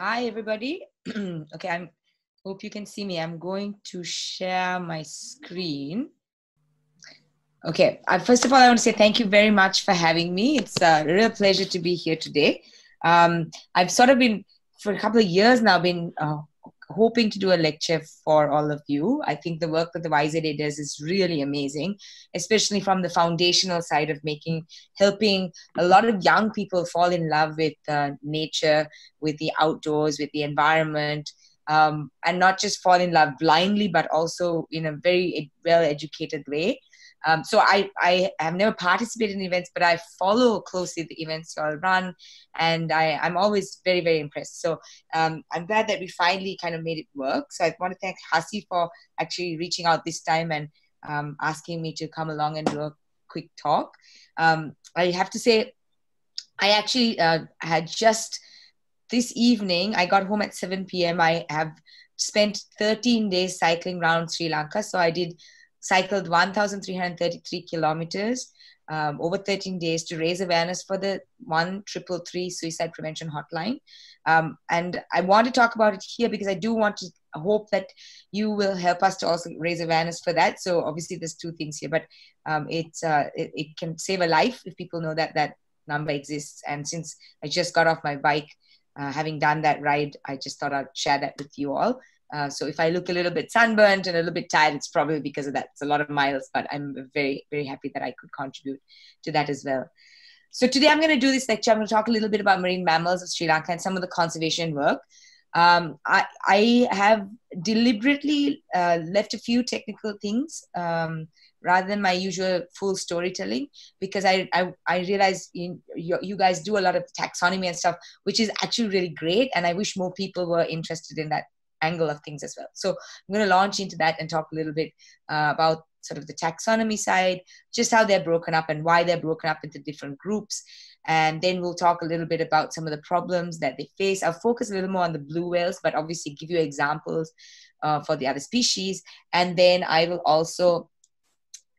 Hi, everybody. okay, I'm hope you can see me. I'm going to share my screen. Okay, first of all, I want to say thank you very much for having me. It's a real pleasure to be here today. Um, I've sort of been, for a couple of years now, been uh, hoping to do a lecture for all of you. I think the work that the YZA does is really amazing, especially from the foundational side of making, helping a lot of young people fall in love with uh, nature, with the outdoors, with the environment, um, and not just fall in love blindly, but also in a very well educated way. Um, so I, I have never participated in events, but I follow closely the events you all run, and I, I'm always very, very impressed. So um, I'm glad that we finally kind of made it work. So I want to thank Hasi for actually reaching out this time and um, asking me to come along and do a quick talk. Um, I have to say, I actually uh, had just this evening, I got home at 7 p.m. I have spent 13 days cycling around Sri Lanka. So I did cycled 1,333 kilometers um, over 13 days to raise awareness for the 1333 suicide prevention hotline. Um, and I want to talk about it here because I do want to hope that you will help us to also raise awareness for that. So obviously there's two things here, but um, it's, uh, it, it can save a life if people know that that number exists. And since I just got off my bike, uh, having done that ride, I just thought I'd share that with you all. Uh, so if I look a little bit sunburnt and a little bit tired, it's probably because of that. It's a lot of miles, but I'm very, very happy that I could contribute to that as well. So today I'm going to do this lecture. I'm going to talk a little bit about marine mammals of Sri Lanka and some of the conservation work. Um, I, I, have deliberately uh, left a few technical things um, rather than my usual full storytelling because I, I, I realize you, you guys do a lot of taxonomy and stuff, which is actually really great. And I wish more people were interested in that angle of things as well. So I'm going to launch into that and talk a little bit uh, about sort of the taxonomy side, just how they're broken up and why they're broken up into different groups. And then we'll talk a little bit about some of the problems that they face. I'll focus a little more on the blue whales, but obviously give you examples uh, for the other species. And then I will also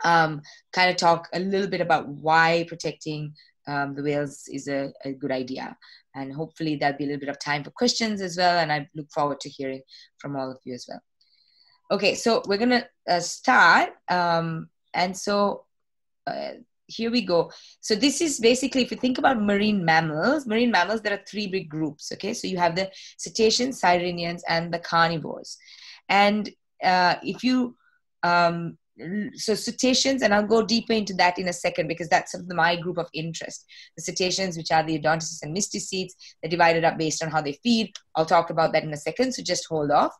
um, kind of talk a little bit about why protecting um, the whales is a, a good idea and hopefully there'll be a little bit of time for questions as well and i look forward to hearing from all of you as well. Okay so we're gonna uh, start um, and so uh, here we go. So this is basically if you think about marine mammals marine mammals there are three big groups okay? So you have the cetaceans sirenians and the carnivores. And uh, if you um, so cetaceans, and I'll go deeper into that in a second because that's sort of my group of interest. The cetaceans, which are the odontocetes and mysticetes, they're divided up based on how they feed. I'll talk about that in a second, so just hold off.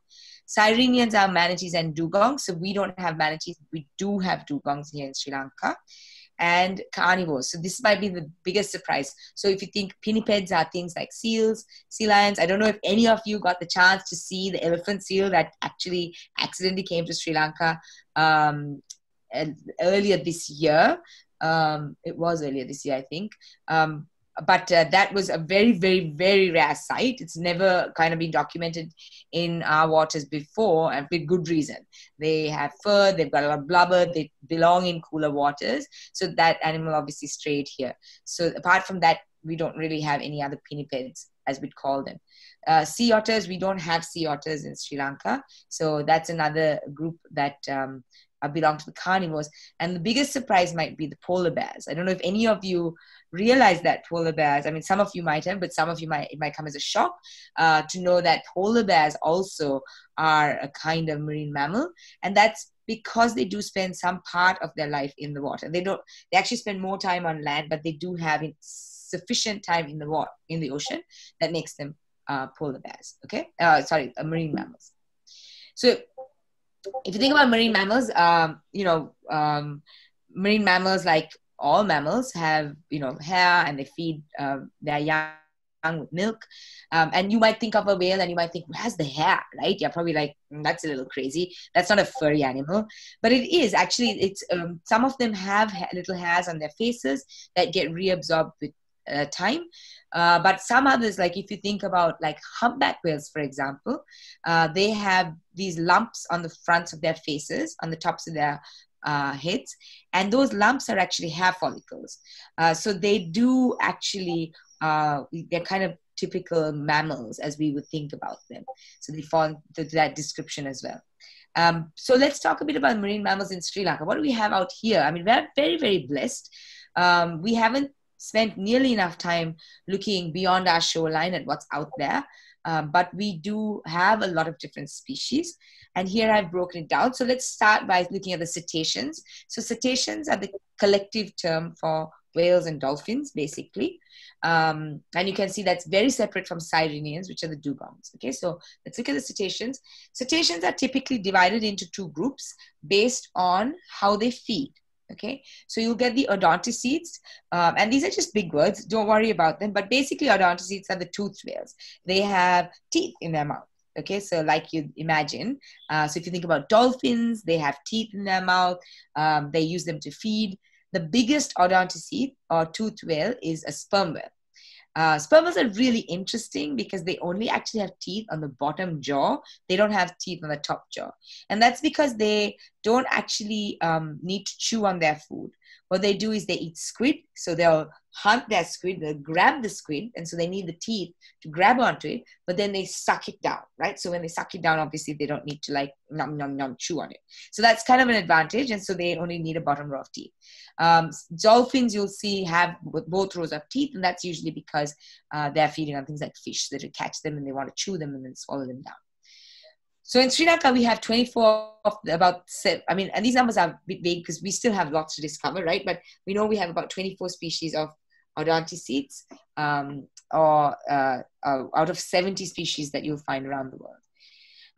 Sirenians are manatees and dugongs. So we don't have manatees. We do have dugongs here in Sri Lanka and carnivores. So this might be the biggest surprise. So if you think pinnipeds are things like seals, sea lions, I don't know if any of you got the chance to see the elephant seal that actually accidentally came to Sri Lanka um, earlier this year. Um, it was earlier this year, I think. Um, but uh, that was a very, very, very rare sight. It's never kind of been documented in our waters before, and with good reason. They have fur, they've got a lot of blubber, they belong in cooler waters. So that animal obviously strayed here. So apart from that, we don't really have any other pinnipeds, as we'd call them. Uh, sea otters, we don't have sea otters in Sri Lanka. So that's another group that um, belong to the carnivores. And the biggest surprise might be the polar bears. I don't know if any of you realize that polar bears, I mean, some of you might have, but some of you might, it might come as a shock uh, to know that polar bears also are a kind of marine mammal. And that's because they do spend some part of their life in the water. They don't, they actually spend more time on land, but they do have sufficient time in the water, in the ocean that makes them uh, polar bears, okay? Uh, sorry, uh, marine mammals. So if you think about marine mammals, um, you know, um, marine mammals like all mammals have you know hair and they feed um, their young with milk. Um, and you might think of a whale and you might think, has the hair, right? You're probably like, mm, that's a little crazy. That's not a furry animal. But it is actually, it's um, some of them have little hairs on their faces that get reabsorbed with uh, time. Uh, but some others, like if you think about like humpback whales, for example, uh, they have these lumps on the fronts of their faces, on the tops of their uh, heads, and those lumps are actually hair follicles. Uh, so they do actually, uh, they're kind of typical mammals as we would think about them. So they fall into that description as well. Um, so let's talk a bit about marine mammals in Sri Lanka. What do we have out here? I mean, we're very, very blessed. Um, we haven't spent nearly enough time looking beyond our shoreline at what's out there. Um, but we do have a lot of different species. And here I've broken it down. So let's start by looking at the cetaceans. So cetaceans are the collective term for whales and dolphins, basically. Um, and you can see that's very separate from sirenians, which are the dugongs. Okay, so let's look at the cetaceans. Cetaceans are typically divided into two groups based on how they feed. Okay, so you'll get the odontocetes, um, and these are just big words. Don't worry about them. But basically, odontocetes are the toothed whales. They have teeth in their mouth. Okay, so like you imagine. Uh, so if you think about dolphins, they have teeth in their mouth. Um, they use them to feed. The biggest odontocete or tooth whale is a sperm whale. Uh, sperm whales are really interesting because they only actually have teeth on the bottom jaw. They don't have teeth on the top jaw. And that's because they don't actually um, need to chew on their food. What they do is they eat squid. So they'll hunt that squid, they'll grab the squid. And so they need the teeth to grab onto it, but then they suck it down, right? So when they suck it down, obviously they don't need to like nom, nom, nom, chew on it. So that's kind of an advantage. And so they only need a bottom row of teeth. Um, dolphins, you'll see, have both rows of teeth, and that's usually because uh, they're feeding on things like fish that catch them and they want to chew them and then swallow them down. So in Sri Lanka, we have 24 of about, I mean, and these numbers are bit vague because we still have lots to discover, right? But we know we have about 24 species of odontocetes, um, or uh, uh, out of 70 species that you'll find around the world.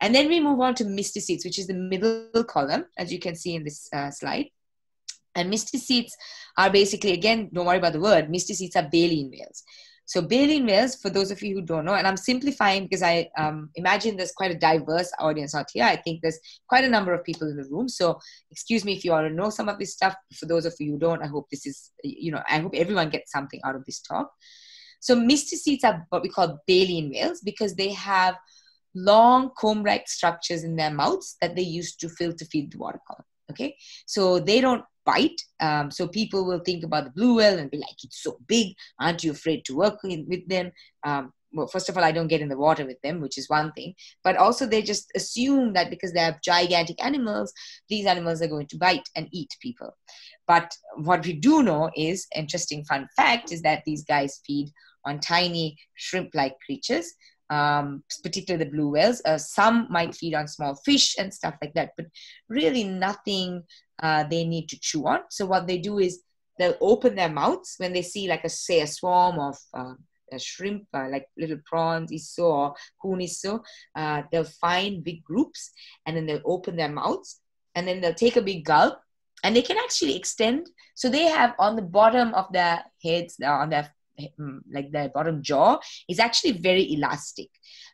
And then we move on to mysticetes, which is the middle column, as you can see in this uh, slide. And mysticetes are basically, again, don't worry about the word, mysticetes are baleen whales. So baleen whales, for those of you who don't know, and I'm simplifying because I um, imagine there's quite a diverse audience out here. I think there's quite a number of people in the room. So excuse me if you to know some of this stuff. For those of you who don't, I hope this is, you know, I hope everyone gets something out of this talk. So mysticetes are what we call baleen whales because they have long comb-like structures in their mouths that they use to filter feed the water column. Okay, so they don't bite. Um, so people will think about the blue whale and be like, it's so big. Aren't you afraid to work with them? Um, well, first of all, I don't get in the water with them, which is one thing. But also, they just assume that because they have gigantic animals, these animals are going to bite and eat people. But what we do know is, interesting fun fact, is that these guys feed on tiny shrimp-like creatures um, particularly the blue whales. Uh, some might feed on small fish and stuff like that, but really nothing uh, they need to chew on. So what they do is they'll open their mouths when they see like a say a swarm of uh, a shrimp, uh, like little prawns, isso or kunisso. Uh, they'll find big groups and then they'll open their mouths and then they'll take a big gulp and they can actually extend. So they have on the bottom of their heads, uh, on their like the bottom jaw is actually very elastic.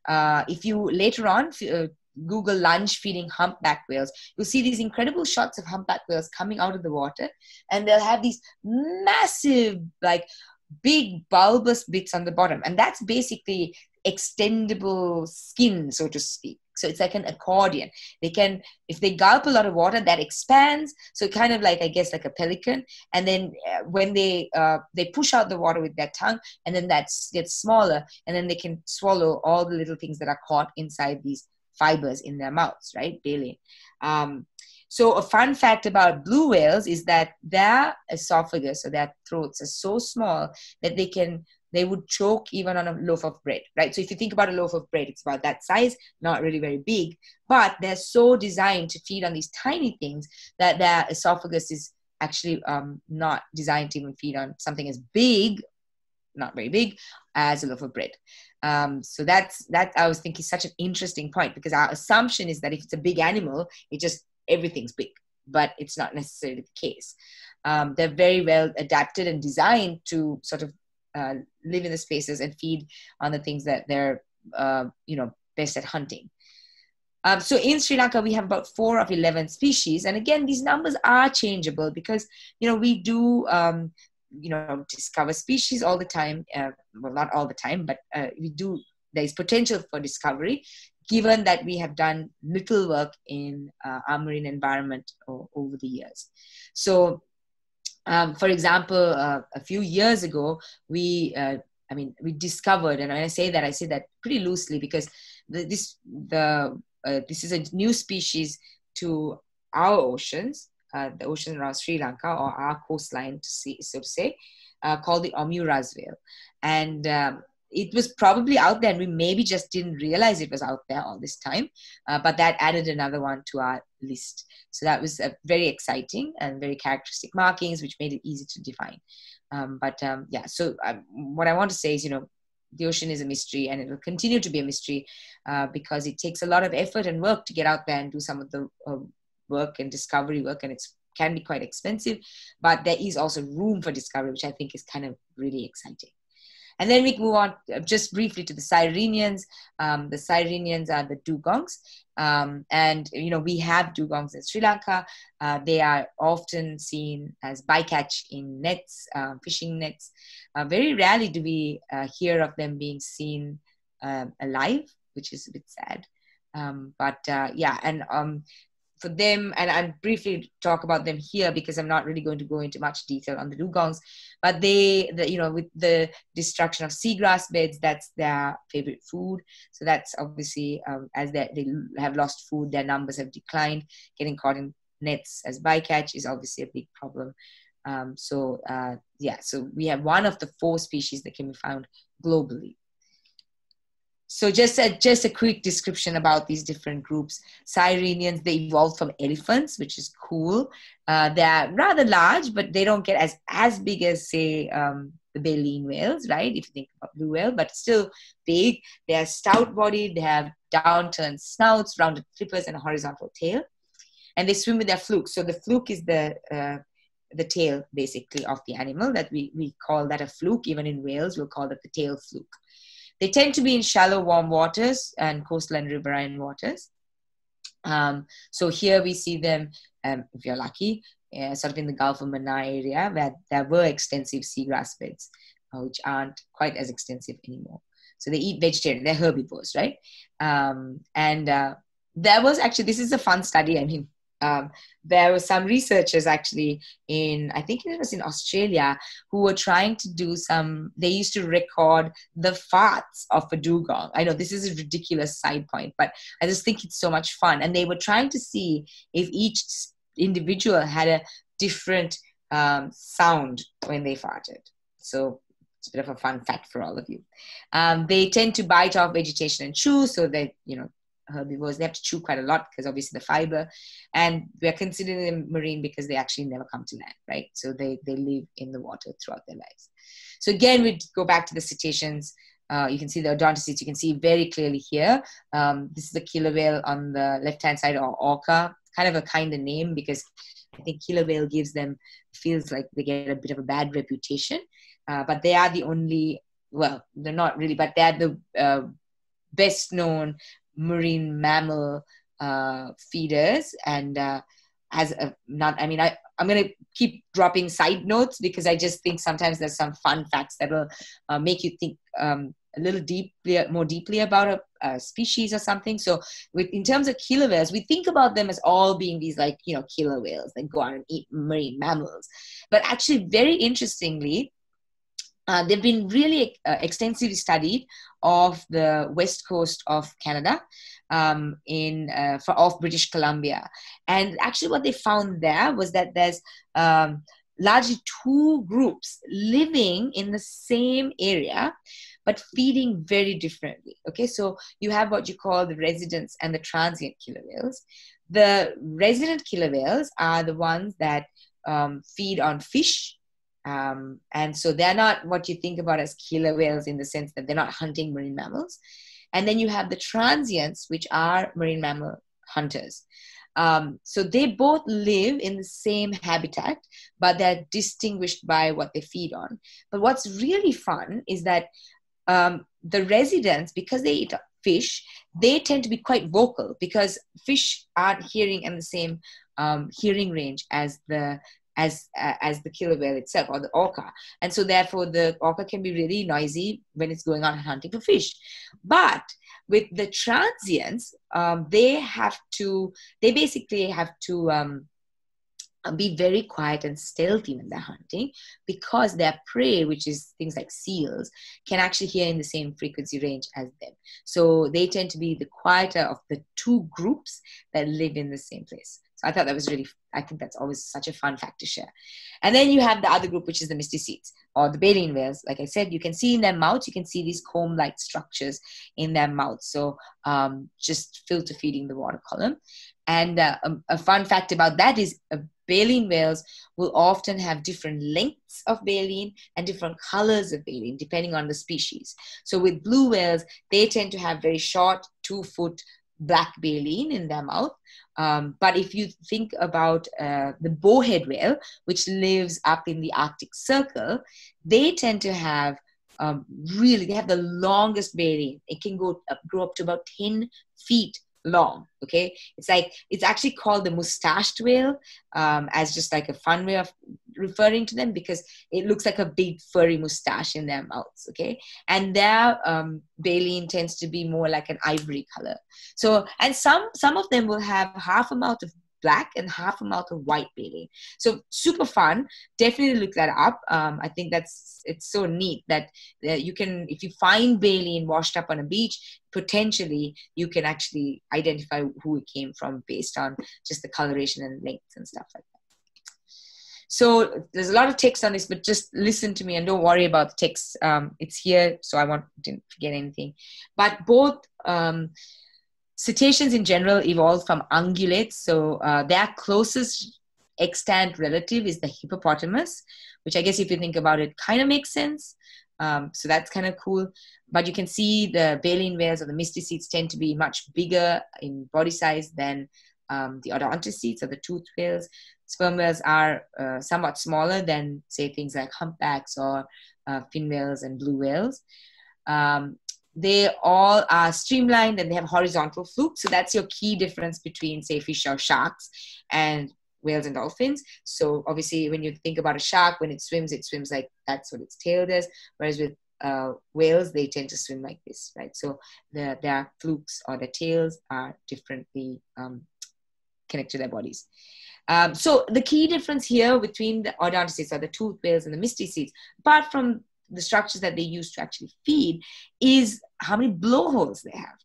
Uh, if you later on uh, Google lunge feeding humpback whales, you'll see these incredible shots of humpback whales coming out of the water, and they'll have these massive, like big bulbous bits on the bottom, and that's basically extendable skin, so to speak. So it's like an accordion. They can, if they gulp a lot of water, that expands. So kind of like I guess like a pelican. And then uh, when they uh, they push out the water with their tongue, and then that gets smaller, and then they can swallow all the little things that are caught inside these fibers in their mouths, right? Baleen. Um, so a fun fact about blue whales is that their esophagus or their throats are so small that they can they would choke even on a loaf of bread, right? So if you think about a loaf of bread, it's about that size, not really very big, but they're so designed to feed on these tiny things that their esophagus is actually um, not designed to even feed on something as big, not very big, as a loaf of bread. Um, so that's that I was thinking such an interesting point because our assumption is that if it's a big animal, it just everything's big, but it's not necessarily the case. Um, they're very well adapted and designed to sort of uh, live in the spaces and feed on the things that they're uh, you know best at hunting um, so in Sri Lanka, we have about four of 11 species. And again, these numbers are changeable because, you know, we do, um, you know, discover species all the time. Uh, well, not all the time, but uh, we do, there is potential for discovery given that we have done little work in uh, our marine environment over the years. So um, for example, uh, a few years ago, we uh, I mean, we discovered, and when I say that, I say that pretty loosely because the, this the uh, this is a new species to our oceans, uh, the ocean around Sri Lanka or our coastline, to see, so to say, uh, called the Omura's whale, and um, it was probably out there, and we maybe just didn't realize it was out there all this time. Uh, but that added another one to our list. So that was a very exciting and very characteristic markings, which made it easy to define. Um, but um, yeah, so um, what I want to say is, you know, the ocean is a mystery and it will continue to be a mystery uh, because it takes a lot of effort and work to get out there and do some of the uh, work and discovery work and it can be quite expensive but there is also room for discovery which i think is kind of really exciting and then we move on uh, just briefly to the Sirenians. Um, the Sirenians are the dugongs. Um, and, you know, we have dugongs in Sri Lanka. Uh, they are often seen as bycatch in nets, uh, fishing nets. Uh, very rarely do we uh, hear of them being seen um, alive, which is a bit sad. Um, but uh, yeah, and um, for them, and I'll briefly talk about them here because I'm not really going to go into much detail on the dugongs, but they, the, you know, with the destruction of seagrass beds, that's their favorite food. So that's obviously um, as they, they have lost food, their numbers have declined. Getting caught in nets as bycatch is obviously a big problem. Um, so uh, yeah, so we have one of the four species that can be found globally. So just a, just a quick description about these different groups. Sirenians, they evolved from elephants, which is cool. Uh, they're rather large, but they don't get as, as big as, say, um, the baleen whales, right? If you think about blue whale, but still big. They are stout bodied, they have downturned snouts, rounded flippers, and a horizontal tail. And they swim with their fluke. So the fluke is the uh, the tail basically of the animal that we, we call that a fluke even in whales we'll call that the tail fluke they tend to be in shallow, warm waters and coastal and riverine waters. Um, so here we see them, um, if you're lucky, uh, sort of in the Gulf of Mannar area where there were extensive seagrass beds, uh, which aren't quite as extensive anymore. So they eat vegetarian, they're herbivores, right? Um, and uh, there was actually, this is a fun study. I mean, um, there were some researchers actually in i think it was in australia who were trying to do some they used to record the farts of a dugong. I know this is a ridiculous side point but i just think it's so much fun. And they were trying to see if each individual had a different um, sound when they farted. So it's a bit of a fun fact for all of you. Um, they tend to bite off vegetation and chew, so that you know herbivores. They have to chew quite a lot because obviously the fiber. And we're considering them marine because they actually never come to land, right? So they, they live in the water throughout their lives. So again, we go back to the cetaceans. Uh, you can see the odontocetes. You can see very clearly here. Um, this is the killer whale on the left-hand side, or orca. Kind of a kind of name because I think killer whale gives them feels like they get a bit of a bad reputation. Uh, but they are the only well, they're not really, but they're the uh, best known marine mammal uh, feeders and uh, as a not i mean i i'm going to keep dropping side notes because i just think sometimes there's some fun facts that will uh, make you think um, a little deeply more deeply about a, a, species or something. So with in terms of killer whales we think about them as all being these like you know killer whales that go out and eat marine mammals. But actually very interestingly uh, they've been really uh, extensively studied off the west coast of Canada, um, in uh, for off British Columbia, and actually what they found there was that there's um, largely two groups living in the same area, but feeding very differently. Okay, so you have what you call the residents and the transient killer whales. The resident killer whales are the ones that um, feed on fish um, and so they're not what you think about as killer whales in the sense that they're not hunting marine mammals. And then you have the transients, which are marine mammal hunters. Um, so they both live in the same habitat, but they're distinguished by what they feed on. But what's really fun is that um, the residents, because they eat fish, they tend to be quite vocal because fish aren't hearing in the same um, hearing range as the as uh, as the killer whale itself or the orca and so therefore the orca can be really noisy when it's going out hunting for fish but with the transients um, they have to they basically have to um, be very quiet and stealthy when they're hunting because their prey, which is things like seals, can actually hear in the same frequency range as them. So they tend to be the quieter of the two groups that live in the same place. So I thought that was really, I think that's always such a fun fact to share. And then you have the other group, which is the mysticetes or the baleen whales. Like I said, you can see in their mouth, you can see these comb like structures in their mouth. So um, just filter feeding the water column. And uh, a, a, fun fact about that is uh, baleen whales will often have different lengths of baleen and different colors of baleen depending on the species. So with blue whales, they tend to have very short, two foot black baleen in their mouth. Um, but if you think about uh, the bowhead whale, which lives up in the Arctic Circle, they tend to have um, really, they have the longest baleen. It can go up, grow up to about 10 feet long okay? It's like it's actually called the mustached whale um, as just like a fun way of referring to them because it looks like a big furry mustache in their mouths okay? And their um, baleen tends to be more like an ivory color. So and some some of them will have half a mouth of black and half a mouth of white baleen. So super fun. Definitely look that up. Um, I think that's it's so neat that you can if you find baleen and washed up on a beach, potentially you can actually identify who it came from based on just the coloration and length and stuff like that. So there's a lot of text on this, but just listen to me and don't worry about the text. Um, it's here, so I want didn't forget anything. But both um, Cetaceans in general evolved from ungulates. So uh, their closest extant relative is the hippopotamus, which I guess if you think about it, kind of makes sense. Um, so that's kind of cool. But you can see the baleen whales or the mysticetes tend to be much bigger in body size than um, the odontocetes or the toothed whales. Sperm whales are uh, somewhat smaller than, say, things like humpbacks or uh, fin whales and blue whales. Um, they all are streamlined and they have horizontal flukes. So that's your key difference between, say, fish or sharks and whales and dolphins. So obviously, when you think about a shark, when it swims, it swims like that's what its tail does. Whereas with uh, whales, they tend to swim like this, right? So the, their flukes or their tails are differently um, connected to their bodies. Um, so the key difference here between the odontocetes or the tooth whales and the mysticetes, apart from the structures that they use to actually feed is how many blowholes they have.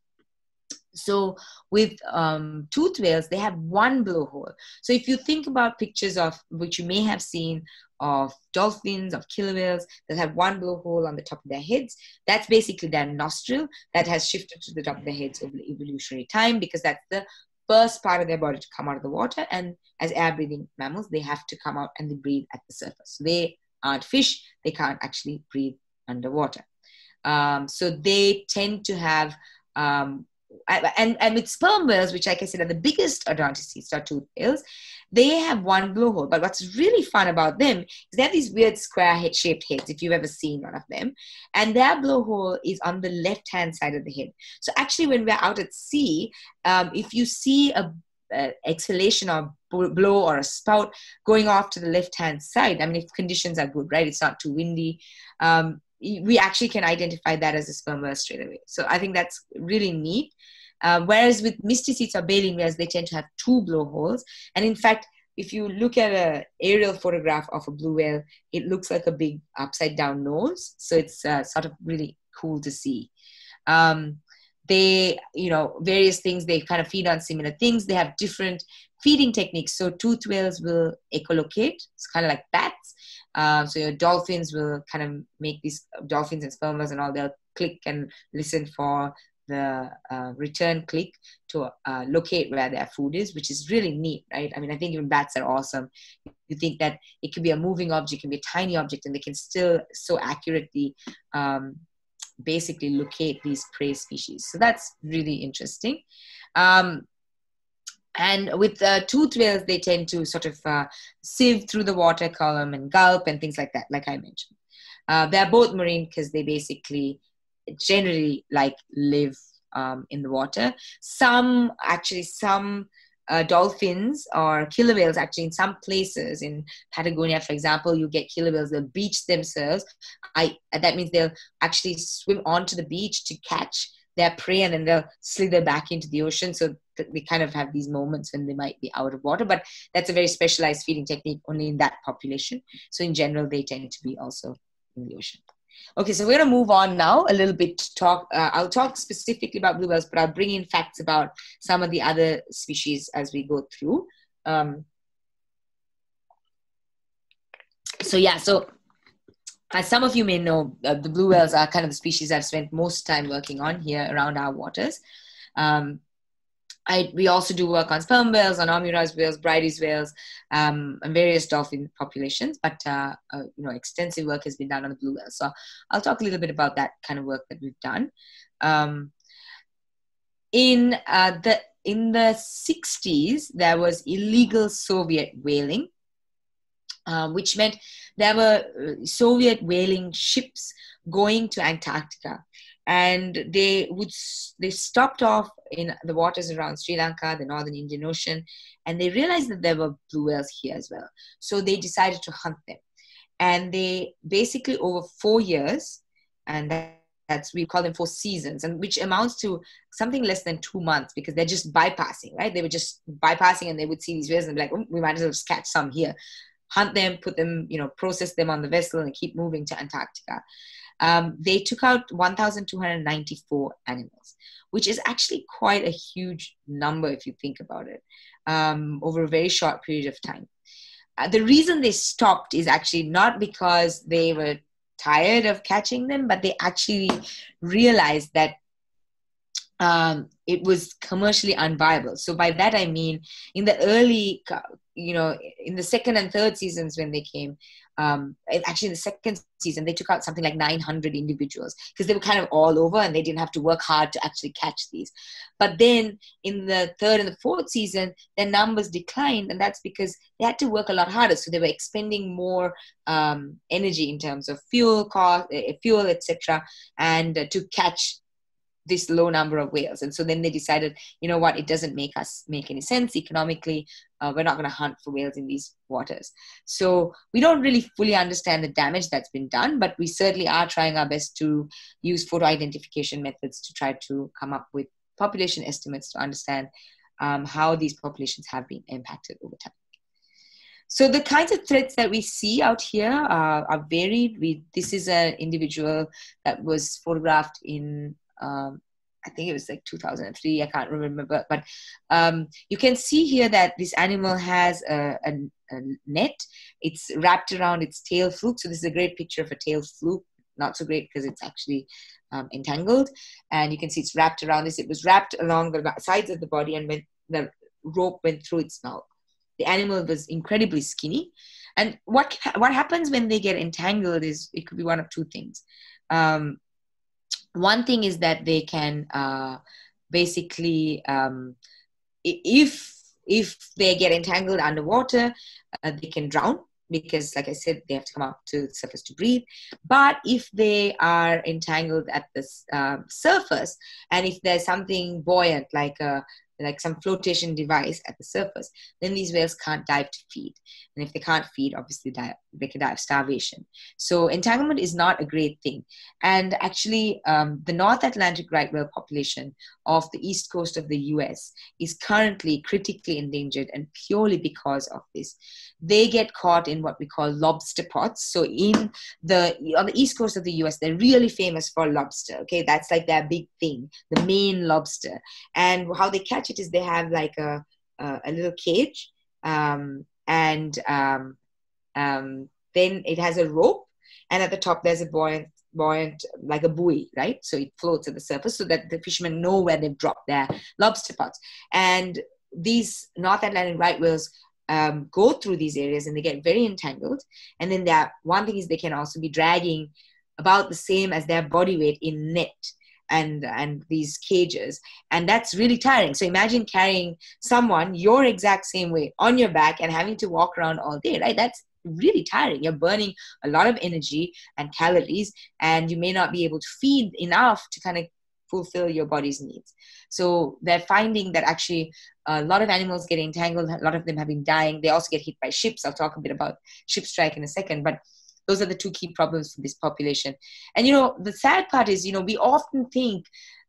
So with um, tooth whales, they have one blowhole. So if you think about pictures of which you may have seen of dolphins, of killer whales that have one blowhole on the top of their heads, that's basically their nostril that has shifted to the top of their heads over evolutionary time because that's the first part of their body to come out of the water. And as air breathing mammals, they have to come out and they breathe at the surface. So they aren't fish, they can't actually breathe underwater. Um, so they tend to have, um, and, and with sperm whales, which like I said are the biggest odontocetes or tooth whales, they have one blowhole. But what's really fun about them is they have these weird square head shaped heads, if you've ever seen one of them. And their blowhole is on the left hand side of the head. So actually, when we're out at sea, um, if you see a exhalation or blow or a spout going off to the left hand side. I mean, if conditions are good, right? It's not too windy. Um, we actually can identify that as a sperm whale straight away. So I think that's really neat. Uh, whereas with mysticetes or baleen whales, they tend to have two blowholes. And in fact, if you look at an aerial photograph of a blue whale, it looks like a big upside down nose. So it's uh, sort of really cool to see. Um, they you know various things they kind of feed on similar things they have different feeding techniques so tooth whales will echolocate it's kind of like bats uh, so your dolphins will kind of make these dolphins and sperm whales and all they'll click and listen for the uh, return click to uh, locate where their food is, which is really neat, right? I mean, I think even bats are awesome. You think that it could be a moving object, it can be a tiny object, and they can still so accurately um, basically locate these prey species. So that's really interesting. Um, and with uh, tooth whales, they tend to sort of uh, sieve through the water column and gulp and things like that, like I mentioned. Uh, they're both marine because they basically generally like live um, in the water. Some actually, some uh, dolphins or killer whales actually in some places in patagonia for example you get killer whales they'll beach themselves i that means they'll actually swim onto the beach to catch their prey and then they'll slither back into the ocean. So they kind of have these moments when they might be out of water, but that's a very specialized feeding technique only in that population. So in general, they tend to be also in the ocean. Okay, so we're going to move on now a little bit to talk. Uh, I'll talk specifically about blue whales, but I'll bring in facts about some of the other species as we go through. Um, so yeah, so as some of you may know, uh, the blue whales are kind of the species I've spent most time working on here around our waters. Um, I, we also do work on sperm whales, on Omura's whales, Bryde's whales, um, and various dolphin populations. But uh, uh, you know, extensive work has been done on the blue whales. So I'll talk a little bit about that kind of work that we've done. Um, in uh, the in the 60s, there was illegal Soviet whaling, uh, which meant there were uh, Soviet whaling ships going to Antarctica and they would they stopped off in the waters around Sri Lanka, the northern Indian Ocean, and they realized that there were blue whales here as well. So they decided to hunt them, and they basically over four years, and that's we call them four seasons, and which amounts to something less than two months because they're just bypassing, right? They were just bypassing, and they would see these whales and be like, oh, we might as well just catch some here, hunt them, put them, you know, process them on the vessel, and keep moving to Antarctica um, they took out 1,294 animals, which is actually quite a huge number if you think about it, um, over a very short period of time. Uh, the reason they stopped is actually not because they were tired of catching them, but they actually realized that um, it was commercially unviable. So by that I mean, in the early, you know, in the second and third seasons when they came, um, actually in the second season they took out something like 900 individuals because they were kind of all over and they didn't have to work hard to actually catch these. But then in the third and the fourth season their numbers declined and that's because they had to work a lot harder. So they were expending more um, energy in terms of fuel cost uh, fuel etc and uh, to catch this low number of whales. And so then they decided you know what? It doesn't make us make any sense economically uh, we're not going to hunt for whales in these waters so we don't really fully understand the damage that's been done but we certainly are trying our best to use photo identification methods to try to come up with population estimates to understand um, how these populations have been impacted over time so the kinds of threats that we see out here are, are varied. We, this is an individual that was photographed in um, I think it was like 2003. I can't remember, but, um, you can see here that this animal has a, a, a, net. It's wrapped around its tail fluke. So this is a great picture of a tail fluke. Not so great because it's actually um, entangled, and you can see it's wrapped around this. It was wrapped along the sides of the body, and when the rope went through its mouth, the animal was incredibly skinny. And what what happens when they get entangled is it could be one of two things. Um, one thing is that they can uh, basically um, if if they get entangled underwater uh, they can drown because like i said they have to come up to the surface to breathe. But if they are entangled at the uh, surface and if there's something buoyant like a like some flotation device at the surface, then these whales can't dive to feed. And if they can't feed, obviously die, they can die of starvation. So entanglement is not a great thing. And actually, um, the North Atlantic right whale population of the east coast of the US is currently critically endangered and purely because of this. They get caught in what we call lobster pots. So in the on the east coast of the US, they're really famous for lobster. Okay, that's like their big thing, the Maine lobster. And how they catch it is they have like a a, a little cage, um, and um, um, then it has a rope, and at the top there's a buoyant buoyant like a buoy, right? So it floats at the surface so that the fishermen know where they've dropped their lobster pots. And these North Atlantic right whales um, go through these areas and they get very entangled. And then that one thing is they can also be dragging about the same as their body weight in net and and these cages. And that's really tiring. So imagine carrying someone your exact same weight on your back and having to walk around all day right? That's really tiring. You're burning a lot of energy and calories and you may not be able to feed enough to kind of fulfill your body's needs. So they're finding that actually a lot of animals get entangled a lot of them have been dying. They also get hit by ships. I'll talk a bit about ship strike in a second but those are the two key problems for this population. And you know the sad part is you know we often think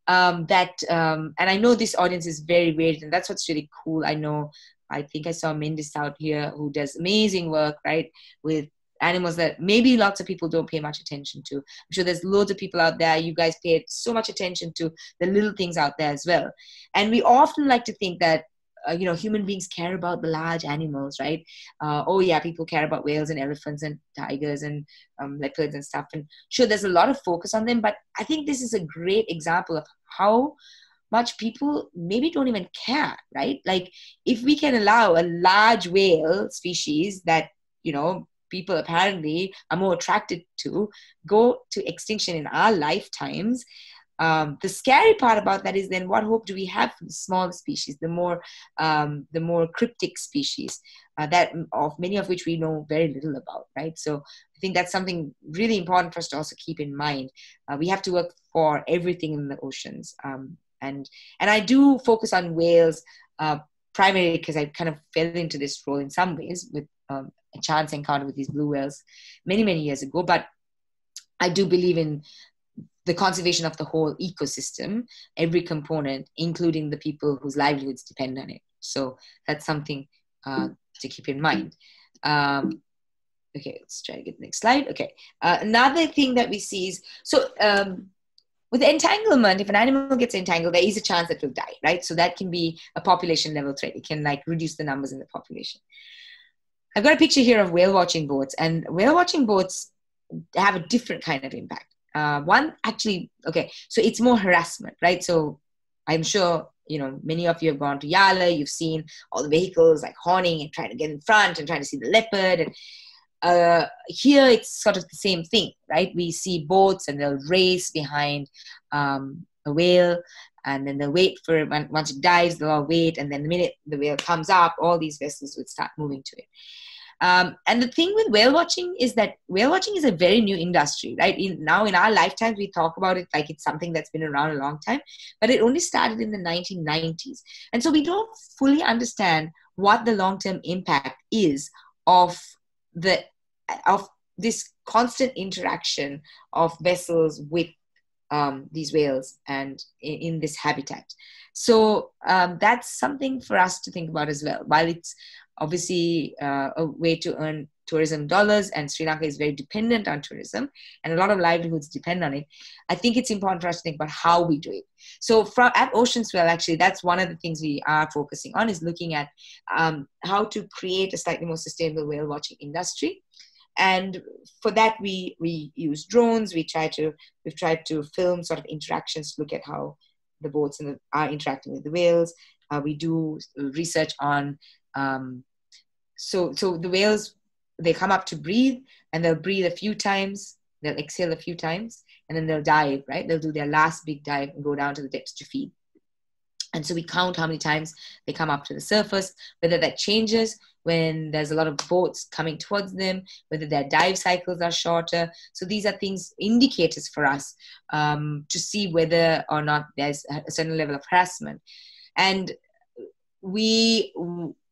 um, that um, and i know this audience is very varied and that's what's really cool. I know i think i saw Mindis out here who does amazing work right with animals that maybe lots of people don't pay much attention to. I'm sure there's loads of people out there. You guys pay so much attention to the little things out there as well. And we often like to think that uh, you know human beings care about the large animals right? Uh, oh yeah people care about whales and elephants and tigers and um, leopards and stuff. And sure there's a lot of focus on them but i think this is a great example of how much people maybe don't even care right? Like if we can allow a large whale species that you know people apparently are more attracted to go to extinction in our lifetimes um, the scary part about that is then what hope do we have for the smaller species, the more um, the more cryptic species uh, that of many of which we know very little about, right? So I think that's something really important for us to also keep in mind. Uh, we have to work for everything in the oceans, um, and and I do focus on whales uh, primarily because I kind of fell into this role in some ways with um, a chance encounter with these blue whales many many years ago, but I do believe in the conservation of the whole ecosystem, every component, including the people whose livelihoods depend on it. So that's something uh, to keep in mind. Um, okay, let's try to get the next slide. Okay, uh, another thing that we see is so um, with entanglement, if an animal gets entangled, there is a chance that it will die, right? So that can be a population level threat. It can like reduce the numbers in the population. I've got a picture here of whale watching boats, and whale watching boats have a different kind of impact uh, one actually okay so it's more harassment right? So i'm sure you know many of you have gone to yala you've seen all the vehicles like horning and trying to get in front and trying to see the leopard and uh, here it's sort of the same thing right? We see boats and they'll race behind um, a whale and then they'll wait for once it dives they'll all wait and then the minute the whale comes up all these vessels would start moving to it um, and the thing with whale watching is that whale watching is a very new industry, right? In, now, in our lifetimes, we talk about it like it's something that's been around a long time, but it only started in the 1990s. And so we don't fully understand what the long term impact is of the of this constant interaction of vessels with um, these whales and in, in this habitat. So um, that's something for us to think about as well. While it's obviously uh, a way to earn tourism dollars and sri lanka is very dependent on tourism and a lot of livelihoods depend on it. I think it's important for us to think about how we do it. So from at oceanswell actually that's one of the things we are focusing on is looking at um, how to create a slightly more sustainable whale watching industry. And for that we we use drones. We try to we've tried to film sort of interactions look at how the boats the, are interacting with the whales. Uh, we do research on um, so so the whales they come up to breathe and they'll breathe a few times they'll exhale a few times and then they'll dive right? They'll do their last big dive and go down to the depths to feed. And so we count how many times they come up to the surface whether that changes when there's a lot of boats coming towards them whether their dive cycles are shorter. So these are things indicators for us um, to see whether or not there's a certain level of harassment. And we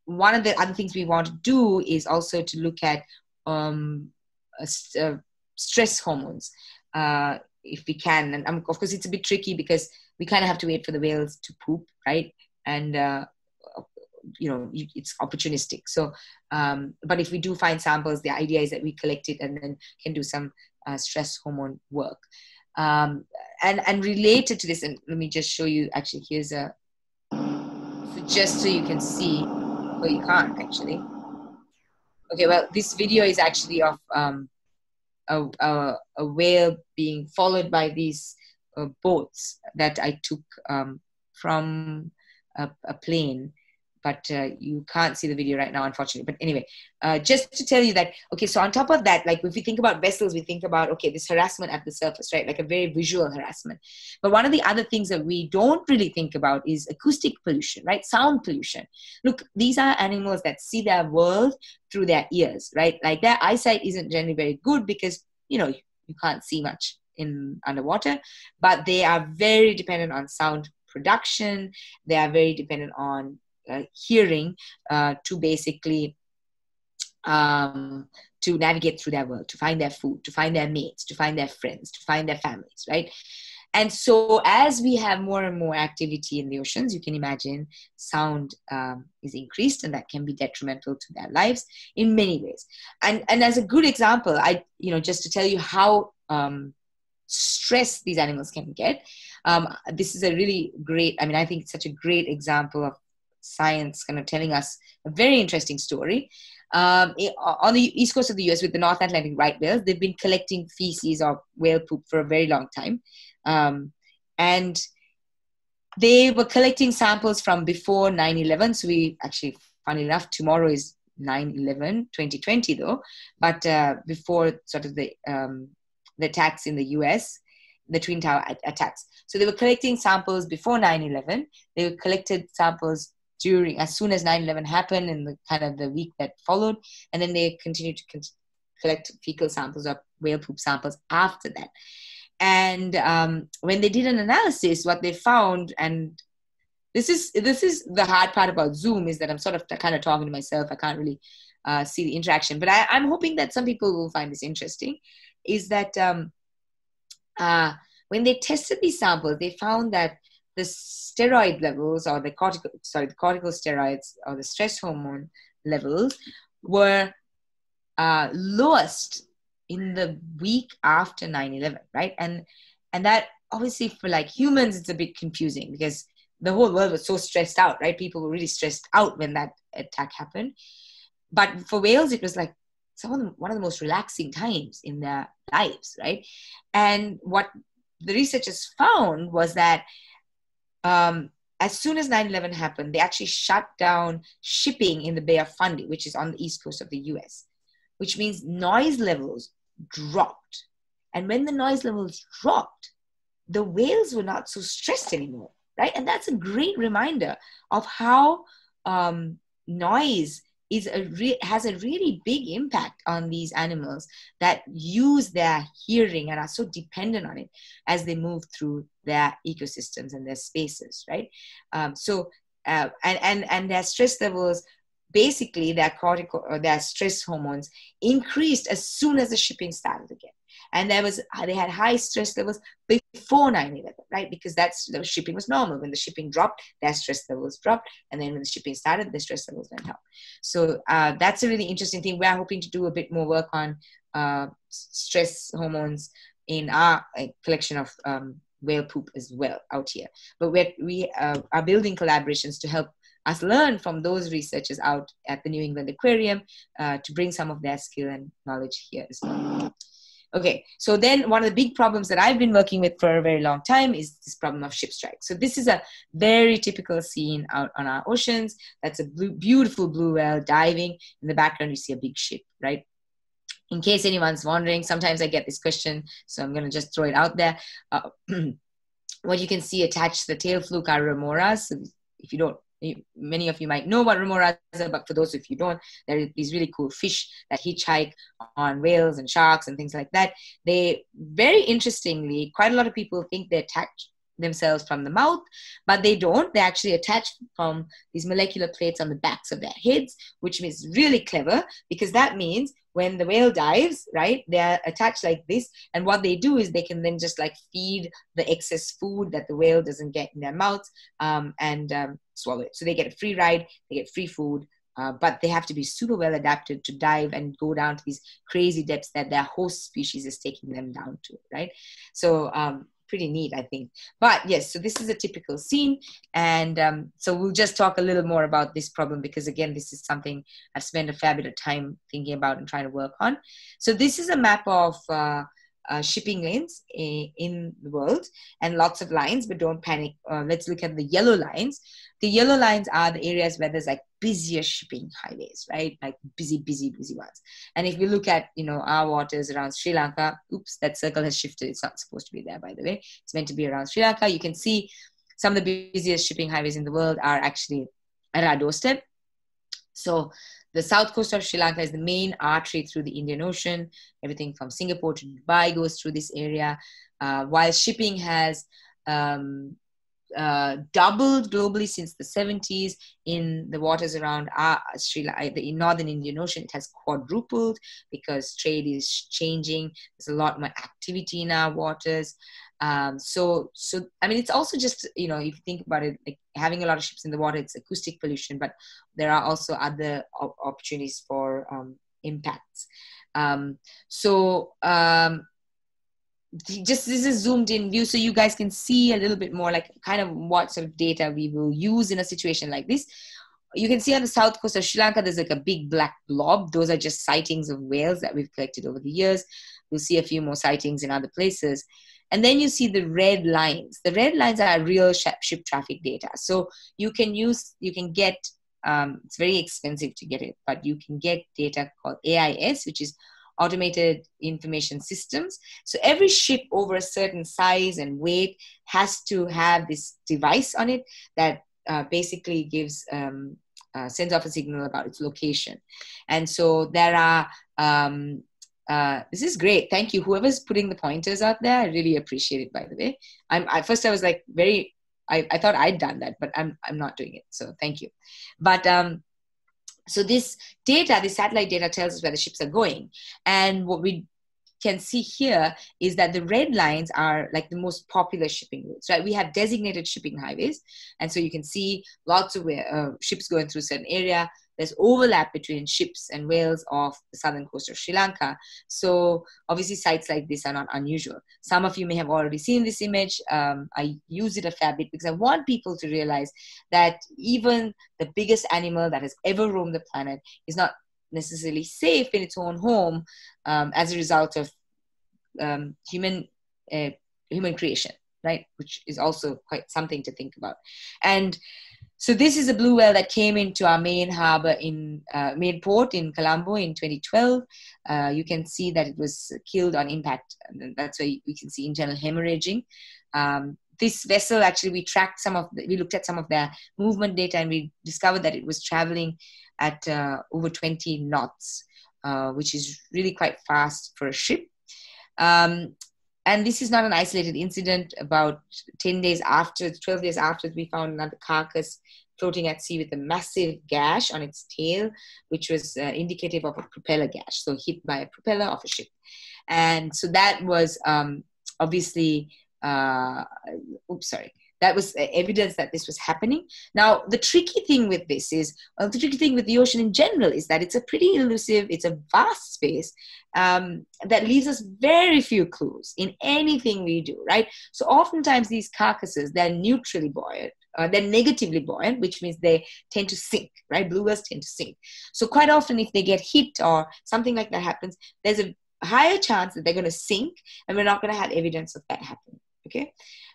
one of the other things we want to do is also to look at um, uh, stress hormones uh, if we can. And um, of course, it's a bit tricky because we kind of have to wait for the whales to poop, right? And uh, you know, it's opportunistic. So, um, but if we do find samples, the idea is that we collect it and then can do some uh, stress hormone work. Um, and and related to this, and let me just show you. Actually, here's a so just so you can see well, you can't actually. Okay, well, this video is actually of um, a, a, a, whale being followed by these uh, boats that I took um, from a, a plane but uh, you can't see the video right now, unfortunately. But anyway, uh, just to tell you that, okay, so on top of that, like if we think about vessels, we think about, okay, this harassment at the surface, right? Like a very visual harassment. But one of the other things that we don't really think about is acoustic pollution, right? Sound pollution. Look, these are animals that see their world through their ears, right? Like their eyesight isn't generally very good because, you know, you can't see much in underwater, but they are very dependent on sound production. They are very dependent on hearing uh, to basically um, to navigate through their world, to find their food, to find their mates, to find their friends, to find their families, right? and so as we have more and more activity in the oceans you can imagine sound um, is increased and that can be detrimental to their lives in many ways and and as a good example i you know just to tell you how um, stress these animals can get um, this is a really great i mean i think it's such a great example of science kind of telling us a very interesting story um, on the east coast of the US with the North Atlantic right whales, they've been collecting feces or whale poop for a very long time. Um, and they were collecting samples from before 9 11. So we actually, funny enough, tomorrow is 9 11, 2020 though, but uh, before sort of the, um, the attacks in the US, the Twin Tower attacks. So they were collecting samples before 9 11. They collected samples during as soon as 9-11 happened in the kind of the week that followed and then they continued to con- collect fecal samples or whale poop samples after that. And um, when they did an analysis what they found and this is this is the hard part about zoom is that i'm sort of kind of talking to myself. I can't really uh, see the interaction. But I, am hoping that some people will find this interesting is that um, uh, when they tested these samples they found that the steroid levels or the cortisol sorry the corticosteroids or the stress hormone levels were uh, lowest in the week after 9-11 right? And and that obviously for like humans it's a bit confusing because the whole world was so stressed out right? People were really stressed out when that attack happened. But for whales it was like some of them one of the most relaxing times in their lives right? And what the researchers found was that um, as soon as 9-11 happened, they actually shut down shipping in the Bay of Fundy, which is on the east coast of the US, which means noise levels dropped. And when the noise levels dropped, the whales were not so stressed anymore, right? And that's a great reminder of how um, noise is a re- has a really big impact on these animals that use their hearing and are so dependent on it as they move through their ecosystems and their spaces right? Um, so uh, and and and their stress levels basically their cortisol or their stress hormones increased as soon as the shipping started again and there was they had high stress levels before 9-11 right? Because that's the shipping was normal. When the shipping dropped their stress levels dropped. And then when the shipping started the stress levels went up. So uh, that's a really interesting thing. We're hoping to do a bit more work on uh, stress hormones in our uh, collection of um, whale poop as well out here. But we're, we uh, are building collaborations to help us learn from those researchers out at the New England Aquarium uh, to bring some of their skill and knowledge here as well. Okay, so then one of the big problems that I've been working with for a very long time is this problem of ship strike. So this is a very typical scene out on our oceans. That's a blue, beautiful blue whale diving. In the background, you see a big ship, right? In case anyone's wondering, sometimes I get this question, so I'm going to just throw it out there. Uh, what you can see attached to the tail fluke are remoras. So if you don't many of you might know about remoras, but for those of you don't, there are these really cool fish that hitchhike on whales and sharks and things like that. They very interestingly, quite a lot of people think they attach themselves from the mouth, but they don't. They actually attach from these molecular plates on the backs of their heads, which is really clever because that means when the whale dives, right, they are attached like this. And what they do is they can then just like feed the excess food that the whale doesn't get in their mouth um, and um, swallow it. So they get a free ride, they get free food, uh, but they have to be super well adapted to dive and go down to these crazy depths that their host species is taking them down to, right? So um, pretty neat, I think. But yes, so this is a typical scene. And um, so we'll just talk a little more about this problem because, again, this is something I've spent a fair bit of time thinking about and trying to work on. So this is a map of uh, uh, shipping lanes in, the world and lots of lines, but don't panic. Uh, let's look at the yellow lines. The yellow lines are the areas where there's like busier shipping highways, right? Like busy, busy, busy ones. And if you look at, you know, our waters around Sri Lanka, oops, that circle has shifted. It's not supposed to be there, by the way. It's meant to be around Sri Lanka. You can see some of the busiest shipping highways in the world are actually at our doorstep. So the south coast of Sri Lanka is the main artery through the Indian Ocean. Everything from Singapore to Dubai goes through this area. Uh, while shipping has um, uh, doubled globally since the 70s in the waters around uh, Sri Lanka, the northern Indian Ocean, it has quadrupled because trade is changing. There's a lot more activity in our waters. Um, so, so I mean, it's also just you know, if you think about it, like having a lot of ships in the water, it's acoustic pollution, but there are also other op- opportunities for um, impacts. Um, so, um, just this is zoomed in view so you guys can see a little bit more like kind of what sort of data we will use in a situation like this you can see on the south coast of Sri Lanka, there's like a big black blob. Those are just sightings of whales that we've collected over the years. You'll see a few more sightings in other places. And then you see the red lines. The red lines are real ship traffic data. So you can use, you can get, um, it's very expensive to get it, but you can get data called AIS, which is automated information systems. So every ship over a certain size and weight has to have this device on it that uh, basically gives um, uh, sends off a signal about its location. And so there are, um, uh, this is great. Thank you. Whoever's putting the pointers out there, I really appreciate it, by the way. I'm, at first I was like very, I, I thought I'd done that, but I'm, I'm not doing it. So thank you. But um, so this data, this satellite data tells us where the ships are going. And what we can see here is that the red lines are like the most popular shipping routes, right? We have designated shipping highways. And so you can see lots of uh, ships going through certain area. There's overlap between ships and whales off the southern coast of Sri Lanka. So obviously sights like this are not unusual. Some of you may have already seen this image. Um, I use it a fair bit because I want people to realize that even the biggest animal that has ever roamed the planet is not necessarily safe in its own home um, as a result of um, human uh, human creation, right? Which is also quite something to think about. And so this is a blue whale that came into our main harbor in uh, main port in Colombo in 2012. Uh, you can see that it was killed on impact. That's why we can see internal hemorrhaging. Um, this vessel actually we tracked some of the, we looked at some of their movement data and we discovered that it was traveling at uh, over 20 knots, uh, which is really quite fast for a ship. Um, and this is not an isolated incident. About 10 days after, 12 days after, we found another carcass floating at sea with a massive gash on its tail, which was uh, indicative of a propeller gash, so hit by a propeller of a ship. And so that was um, obviously, uh, oops, sorry, that was evidence that this was happening. Now, the tricky thing with this is, well, the tricky thing with the ocean in general is that it's a pretty elusive, it's a vast space um, that leaves us very few clues in anything we do, right? So, oftentimes these carcasses, they're neutrally buoyant. Uh, they're negatively buoyant, which means they tend to sink, right? Blue whales tend to sink. So, quite often, if they get hit or something like that happens, there's a higher chance that they're going to sink, and we're not going to have evidence of that happening. Okay.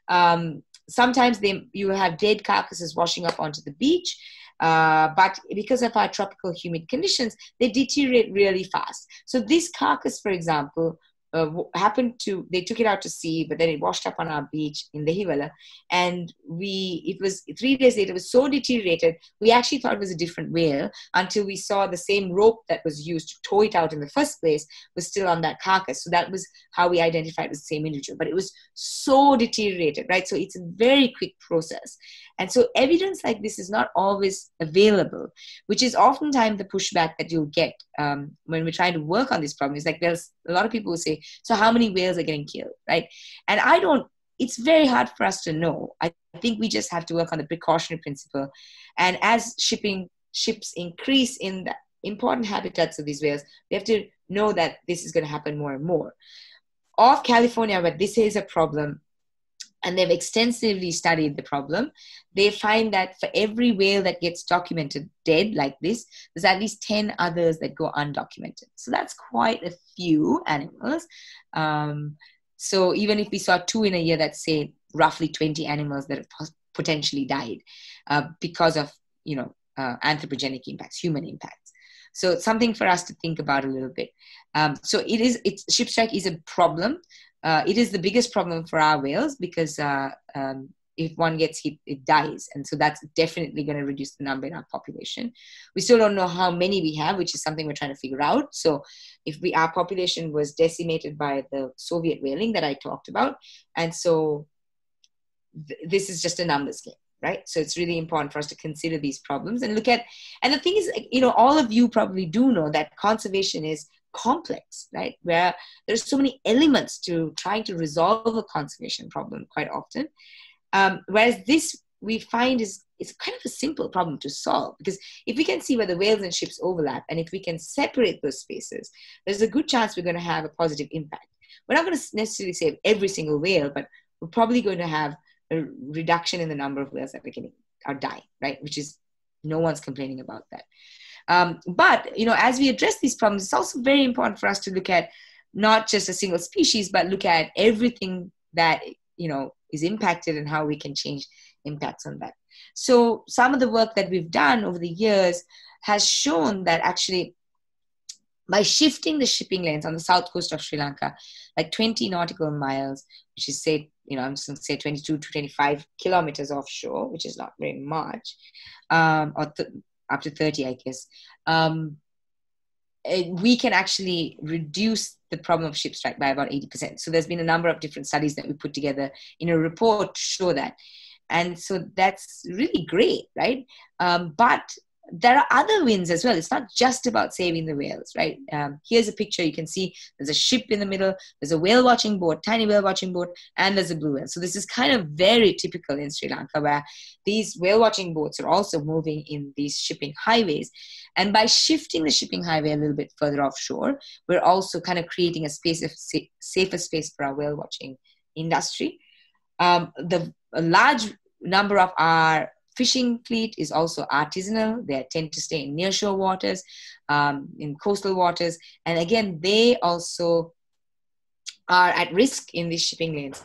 Um, sometimes they, you have dead carcasses washing up onto the beach. Uh, but because of our tropical humid conditions, they deteriorate really fast. So this carcass, for example, uh, happened to they took it out to sea but then it washed up on our beach in Dehiwala and we it was three days later it was so deteriorated we actually thought it was a different whale until we saw the same rope that was used to tow it out in the first place was still on that carcass. So that was how we identified the same individual. But it was so deteriorated right? So it's a very quick process. And so evidence like this is not always available, which is oftentimes the pushback that you'll get um, when we're trying to work on this problem. Is like there's a lot of people who say, so how many whales are getting killed, right? And I don't, it's very hard for us to know. I think we just have to work on the precautionary principle. And as shipping ships increase in the important habitats of these whales, we have to know that this is going to happen more and more. Off California, where this is a problem, and they've extensively studied the problem, they find that for every whale that gets documented dead like this, there's at least 10 others that go undocumented. So that's quite a few animals. Um, so even if we saw two in a year, that's say roughly 20 animals that have potentially died uh, because of, you know, uh, anthropogenic impacts, human impacts. So it's something for us to think about a little bit. Um, so it is, it's, ship strike is a problem uh, it is the biggest problem for our whales because uh, um, if one gets hit, it dies. And so that's definitely going to reduce the number in our population. We still don't know how many we have, which is something we're trying to figure out. So if we, our population was decimated by the Soviet whaling that I talked about. And so th- this is just a numbers game right so it's really important for us to consider these problems and look at and the thing is you know all of you probably do know that conservation is complex, right? Where there's so many elements to trying to resolve a conservation problem quite often. Um, whereas this we find is it's kind of a simple problem to solve because if we can see where the whales and ships overlap and if we can separate those spaces, there's a good chance we're going to have a positive impact. We're not going to necessarily save every single whale, but we're probably going to have a reduction in the number of whales that are getting are dying, right? Which is no one's complaining about that. Um, but you know, as we address these problems, it's also very important for us to look at not just a single species, but look at everything that you know is impacted and how we can change impacts on that. So some of the work that we've done over the years has shown that actually by shifting the shipping lanes on the south coast of Sri Lanka, like 20 nautical miles, which is say, you know, I'm just to say 22 to 25 kilometers offshore, which is not very much, um, or th- up to 30, I guess, um, we can actually reduce the problem of ship strike by about 80%. So there's been a number of different studies that we put together in a report to show that. And so that's really great, right? Um, but there are other wins as well. It's not just about saving the whales, right? Um, here's a picture. You can see there's a ship in the middle, there's a whale watching boat, tiny whale watching boat, and there's a blue whale. So this is kind of very typical in Sri Lanka where these whale watching boats are also moving in these shipping highways. And by shifting the shipping highway a little bit further offshore, we're also kind of creating a space of safer space for our whale watching industry. Um, the large number of our fishing fleet is also artisanal. They tend to stay in nearshore waters, um, in coastal waters, and again, they also are at risk in these shipping lanes.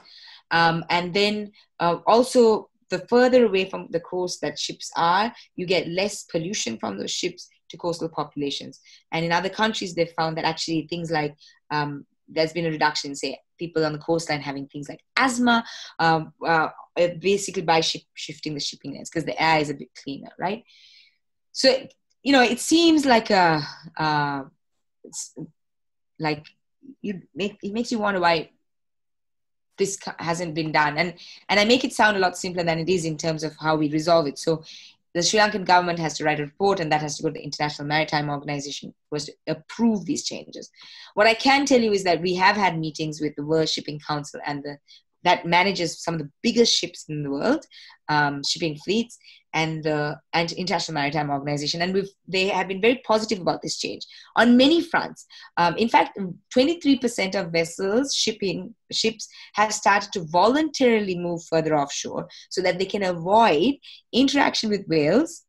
Um, and then uh, also, the further away from the coast that ships are, you get less pollution from those ships to coastal populations. And in other countries, they've found that actually things like um, there's been a reduction in, say, people on the coastline having things like asthma, um, uh, basically by shifting the shipping lanes because the air is a bit cleaner, right? So, you know, it seems like a, uh, it's like you make, it makes you wonder why this hasn't been done. And, and I make it sound a lot simpler than it is in terms of how we resolve it. So the Sri Lankan government has to write a report and that has to go to the International Maritime Organization was to approve these changes. What I can tell you is that we have had meetings with the World Shipping Council and the that manages some of the biggest ships in the world, um, shipping fleets, and the and International Maritime Organization. And they have been very positive about this change on many fronts. Um, in fact, 23% of vessels shipping ships have started to voluntarily move further offshore so that they can avoid interaction with whales,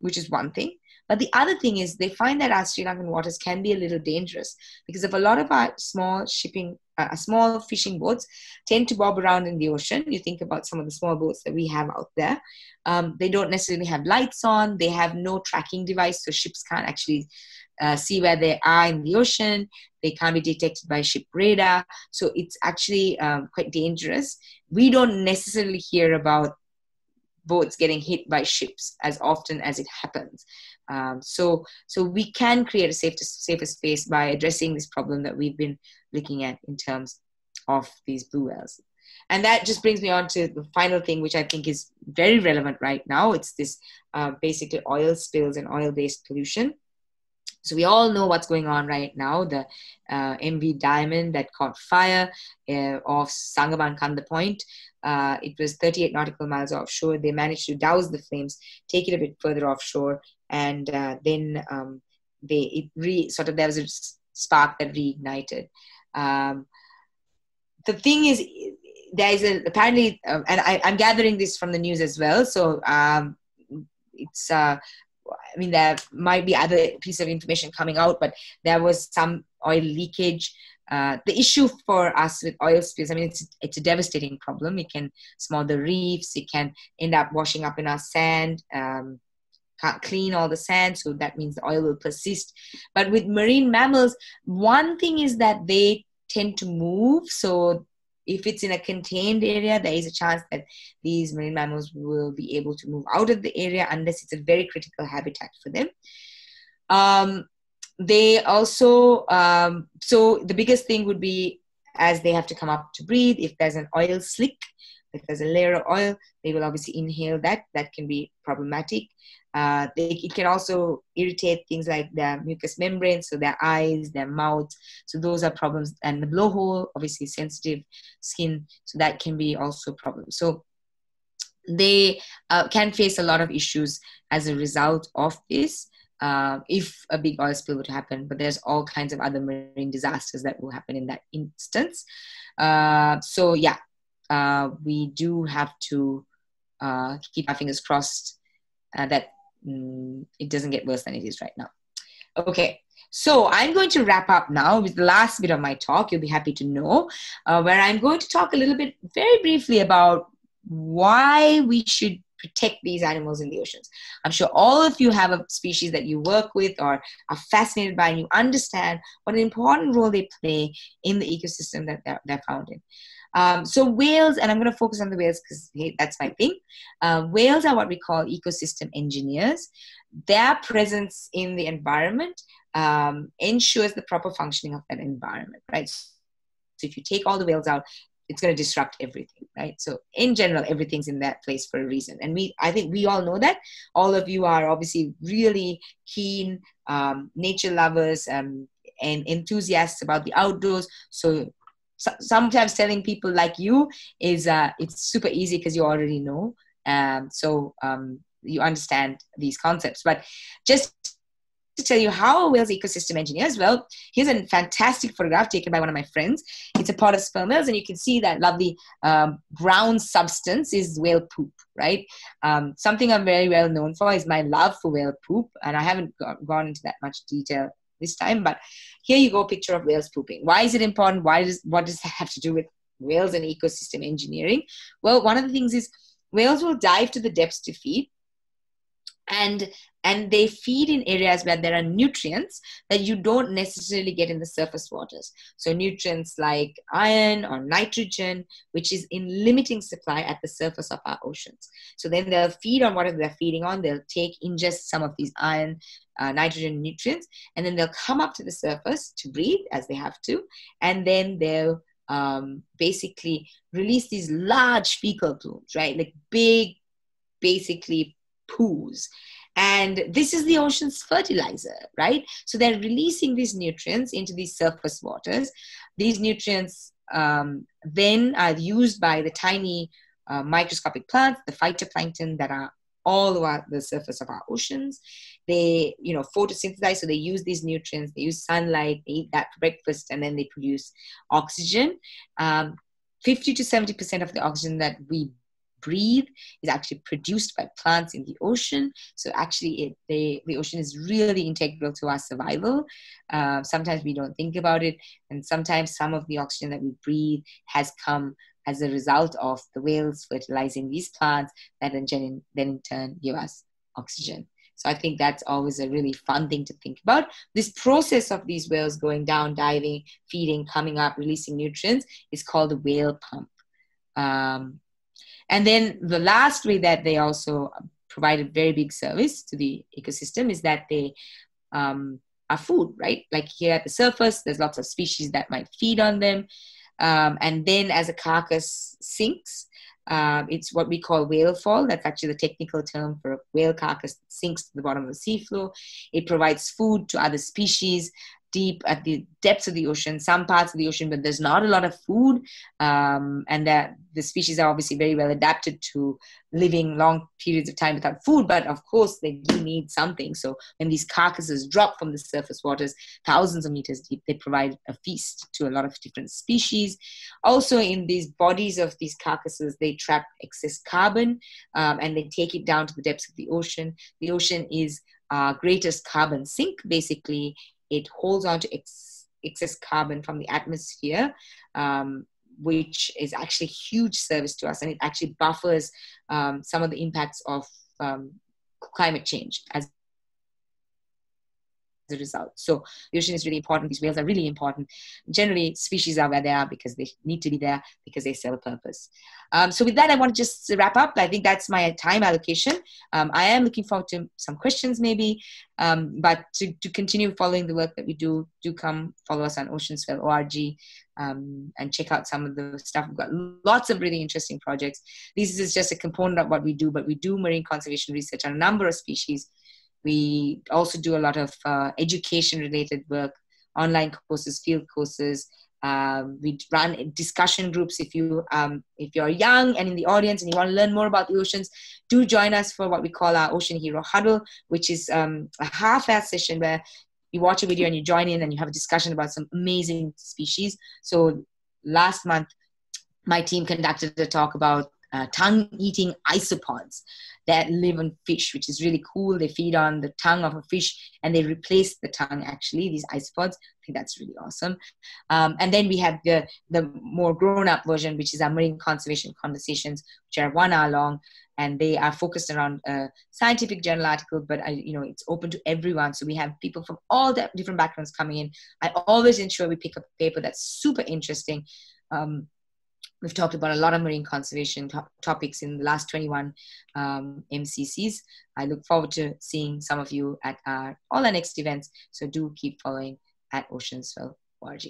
which is one thing. But the other thing is they find that our Sri Lankan waters can be a little dangerous because of a lot of our small shipping, uh, small fishing boats tend to bob around in the ocean. You think about some of the small boats that we have out there. Um, they don't necessarily have lights on. They have no tracking device, so ships can't actually uh, see where they are in the ocean. They can't be detected by ship radar. So it's actually um, quite dangerous. We don't necessarily hear about boats getting hit by ships as often as it happens. Um, so, so we can create a safer, safer space by addressing this problem that we've been looking at in terms of these blue whales. And that just brings me on to the final thing, which I think is very relevant right now. It's this uh, basically oil spills and oil-based pollution. So we all know what's going on right now. The uh, MV Diamond that caught fire uh, off Sangamankanda Point. Uh, it was 38 nautical miles offshore. They managed to douse the flames, take it a bit further offshore, and uh, then um, they it re sort of there was a spark that reignited. Um, the thing is, there is a apparently, uh, and I, am gathering this from the news as well. So um, it's. Uh, I mean, there might be other piece of information coming out, but there was some oil leakage. Uh, the issue for us with oil spills, I mean, it's it's a devastating problem. It can smother reefs. It can end up washing up in our sand. Um, can't clean all the sand, so that means the oil will persist. But with marine mammals, one thing is that they tend to move. So if it's in a contained area, there is a chance that these marine mammals will be able to move out of the area unless it's a very critical habitat for them. Um, they also, um, so the biggest thing would be as they have to come up to breathe, if there's an oil slick, if there's a layer of oil, they will obviously inhale that. That can be problematic. Uh, they, it can also irritate things like their mucous membranes, so their eyes, their mouth. So those are problems. And the blowhole, obviously sensitive skin, so that can be also problem. So they uh, can face a lot of issues as a result of this. Uh, if a big oil spill would happen, but there's all kinds of other marine disasters that will happen in that instance. Uh, so yeah, uh, we do have to uh, keep our fingers crossed uh, that mm, it doesn't get worse than it is right now. Okay, so I'm going to wrap up now with the last bit of my talk. You'll be happy to know, uh, where I'm going to talk a little bit, very briefly, about why we should protect these animals in the oceans. I'm sure all of you have a species that you work with or are fascinated by, and you understand what an important role they play in the ecosystem that they're, they're found in. Um, so whales, and I'm going to focus on the whales because hey, that's my thing. Uh, whales are what we call ecosystem engineers. Their presence in the environment um, ensures the proper functioning of that environment, right? So if you take all the whales out, it's going to disrupt everything right so in general everything's in that place for a reason and we i think we all know that all of you are obviously really keen um, nature lovers um, and enthusiasts about the outdoors so so, sometimes telling people like you is uh, it's super easy because you already know. Um, so um, you understand these concepts. But just to tell you how whale's ecosystem engineers well here's a fantastic photograph taken by one of my friends. It's a pot of sperm whales and you can see that lovely um, brown substance is whale poop right? Um, something i'm very well known for is my love for whale poop and i haven't gone into that much detail this time. But here you go, picture of whales pooping. Why is it important? Why does what does that have to do with whales and ecosystem engineering? Well, one of the things is whales will dive to the depths to feed, and and they feed in areas where there are nutrients that you don't necessarily get in the surface waters. So nutrients like iron or nitrogen which is in limiting supply at the surface of our oceans. So then they'll feed on whatever they're feeding on. They'll take ingest some of these iron uh, nitrogen nutrients and then they'll come up to the surface to breathe as they have to and then they'll um, basically release these large fecal plumes right? Like big basically poos and this is the ocean's fertilizer, right? So they're releasing these nutrients into these surface waters. These nutrients um, then are used by the tiny uh, microscopic plants, the phytoplankton that are all over the surface of our oceans. They, you know, photosynthesize, so they use these nutrients, they use sunlight, they eat that for breakfast, and then they produce oxygen. Um, 50 to 70% of the oxygen that we breathe is actually produced by plants in the ocean. So actually, it, the, the ocean is really integral to our survival. Uh, sometimes we don't think about it, and sometimes some of the oxygen that we breathe has come as a result of the whales fertilizing these plants that then, then in turn give us oxygen. So I think that's always a really fun thing to think about. This process of these whales going down, diving, feeding, coming up, releasing nutrients is called the whale pump. Um, and then the last way that they also provide a very big service to the ecosystem is that they um, are food, right? Like here at the surface, there's lots of species that might feed on them. Um, and then as a carcass sinks, uh, it's what we call whale fall. That's actually the technical term for a whale carcass that sinks to the bottom of the seafloor. It provides food to other species deep at the depths of the ocean, some parts of the ocean, but there's not a lot of food. Um, and that the species are obviously very well adapted to living long periods of time without food, but of course they do need something. So when these carcasses drop from the surface waters, thousands of meters deep, they provide a feast to a lot of different species. Also, in these bodies of these carcasses, they trap excess carbon um, and they take it down to the depths of the ocean. The ocean is our greatest carbon sink, basically it holds on to ex- excess carbon from the atmosphere, um, which is actually huge service to us, and it actually buffers um, some of the impacts of um, climate change as a result. So the ocean is really important. These whales are really important. Generally, species are where they are because they need to be there because they serve a purpose. Um, so with that, I want to just wrap up. I think that's my time allocation. Um, I am looking forward to some questions maybe, um, but to, to continue following the work that we do, do come follow us on oceanswell.org um, and check out some of the stuff. We've got lots of really interesting projects. This is just a component of what we do, but we do marine conservation research on a number of species we also do a lot of uh, education related work, online courses, field courses. Um, we run discussion groups. If you um, if you're young and in the audience and you want to learn more about the oceans, do join us for what we call our Ocean Hero Huddle, which is um, a half-hour session where you watch a video and you join in and you have a discussion about some amazing species. So last month, my team conducted a talk about uh, tongue-eating isopods that live on fish, which is really cool. They feed on the tongue of a fish and they replace the tongue, actually, these isopods. I think that's really awesome. Um, and then we have the, the more grown up version, which is our marine conservation conversations, which are one hour long. And they are focused around a scientific journal article, but I, you know it's open to everyone. So we have people from all the different backgrounds coming in. I always ensure we pick up a paper that's super interesting. Um, We've talked about a lot of marine conservation to- topics in the last 21 um, MCCs. I look forward to seeing some of you at our, all our next events. So do keep following at Oceanswell.org.